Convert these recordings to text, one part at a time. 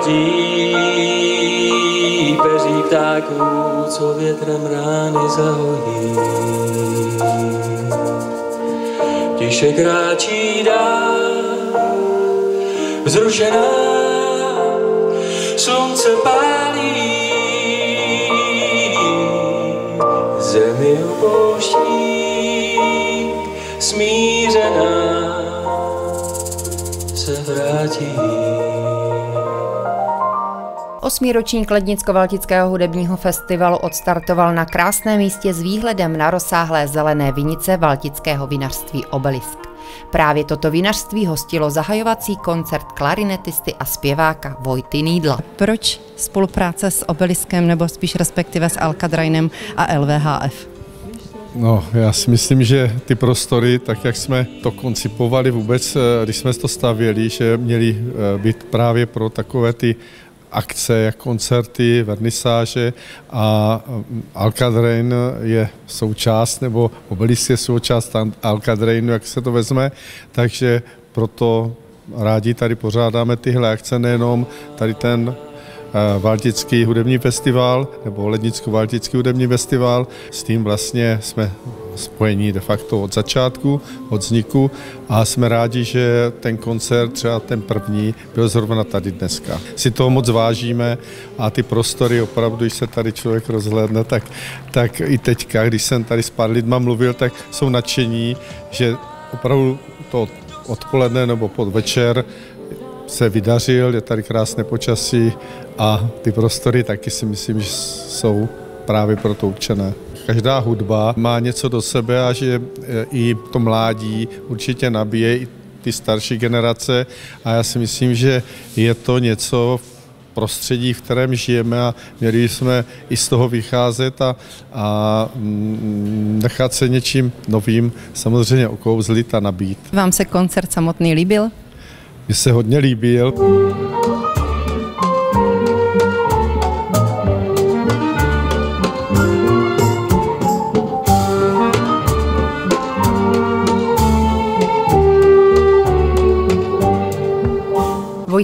vrátí peří ptáků, co větrem rány zahojí. Tiše kráčí dál, vzrušená, slunce pálí, zemi opouští, smířená se vrátí. Osmý ročník Lednicko-Valtického hudebního festivalu odstartoval na krásném místě s výhledem na rozsáhlé zelené vinice Valtického vinařství Obelisk. Právě toto vinařství hostilo zahajovací koncert klarinetisty a zpěváka Vojty Nídla. Proč spolupráce s Obeliskem nebo spíš respektive s Alkadrajnem a LVHF? No, já si myslím, že ty prostory, tak jak jsme to koncipovali vůbec, eh, když jsme to stavěli, že měly eh, být právě pro takové ty akce, jak koncerty, vernisáže a mm, Alcadrain je součást, nebo Obelisk je součást Alcadrainu, jak se to vezme, takže proto rádi tady pořádáme tyhle akce, nejenom tady ten Eh, Valtický hudební festival nebo Lednicko-Valtický hudební festival. S tím vlastně jsme spojení de facto od začátku, od vzniku a jsme rádi, že ten koncert, třeba ten první, byl zrovna tady dneska. Si toho moc vážíme a ty prostory opravdu, když se tady člověk rozhlédne, tak, tak i teďka, když jsem tady s pár lidma mluvil, tak jsou nadšení, že opravdu to odpoledne nebo podvečer se vydařil, je tady krásné počasí a ty prostory taky si myslím, že jsou právě pro to určené. Každá hudba má něco do sebe a že e, i to mládí určitě nabíje i ty starší generace a já si myslím, že je to něco prostředí, v kterém žijeme a měli jsme i z toho vycházet a, a mm, nechat se něčím novým samozřejmě okouzlit a nabít. Vám se koncert samotný líbil? Mně se hodně líbil.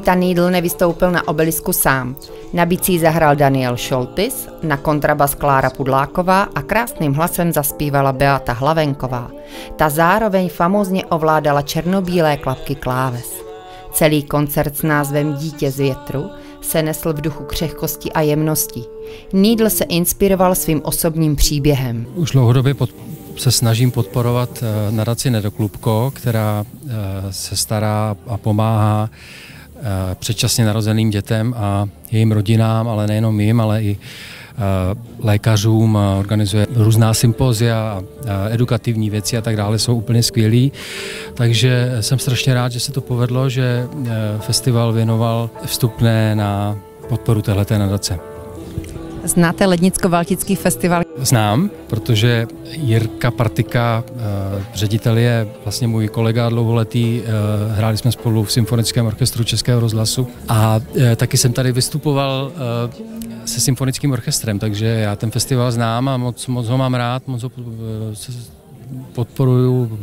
Vojta Needl nevystoupil na obelisku sám. Na bicí zahrál Daniel Šoltis, na kontrabas Klára Pudláková a krásným hlasem zaspívala Beata Hlavenková. Ta zároveň famózně ovládala černobílé klapky kláves. Celý koncert s názvem Dítě z větru se nesl v duchu křehkosti a jemnosti. Needle se inspiroval svým osobním příběhem. Už dlouhodobě pod, se snažím podporovat uh, nadaci Nedoklubko, která uh, se stará a pomáhá předčasně narozeným dětem a jejím rodinám, ale nejenom jim, ale i Eh, lékařům, organizuje různá sympozia, edukativní věci a tak dále, jsou úplně skvělí. Takže jsem strašně rád, že se to povedlo, že eh, festival věnoval vstupné na podporu téhleté nadace. Znáte Lednicko-Valtický festival? Znám, protože Jirka Partika, eh, ředitel je vlastně můj kolega dlouholetý, hráli jsme spolu v Symfonickém orchestru Českého rozhlasu a taky jsem tady vystupoval se symfonickým orchestrem, takže já ten festival znám a moc, moc ho mám rád, moc ho eh, podporuju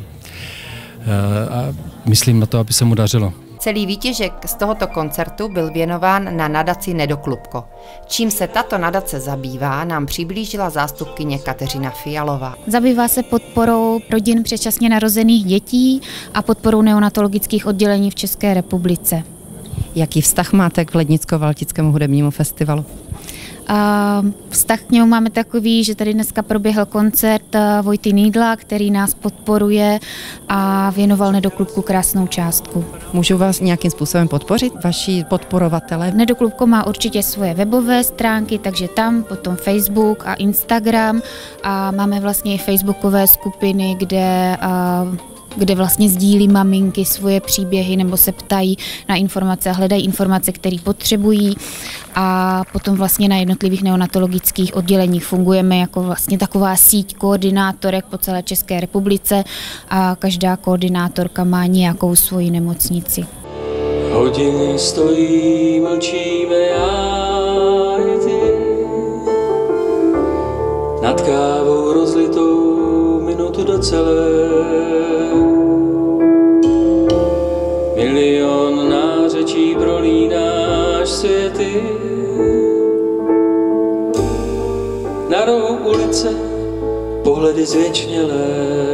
eh, a myslím na to, aby se mu dařilo. Celý výtěžek z tohoto koncertu byl věnován na nadaci Nedoklubko. Čím se tato nadace zabývá, nám přiblížila zástupkyně Kateřina Fialová. Zabývá se podporou rodin předčasně narozených dětí a podporou neonatologických oddělení v České republice. Jaký vztah máte k Lednicko-Valtickému hudebnímu festivalu? A vztah k němu máme takový, že tady dneska proběhl koncert eh, Vojty Nídla, který nás podporuje a věnoval Nedoklubku krásnou částku. Můžu vás nějakým způsobem podpořit, vaši podporovatele? Nedoklubko má určitě svoje webové stránky, takže tam, potom Facebook a Instagram a máme vlastně i facebookové skupiny, kde kde vlastně sdílí maminky svoje příběhy nebo se ptají na informace a hledají informace, které potřebují a potom vlastně na jednotlivých neonatologických odděleních fungujeme jako vlastně taková síť koordinátorek po celé České republice a každá koordinátorka má nějakou svoji nemocnici. Hodiny stojí, mlčíme já ty. Nad kávou rozlitou minutu do celé Milion nářečí prolínáš světy. Na rohu ulice pohledy zvěčnělé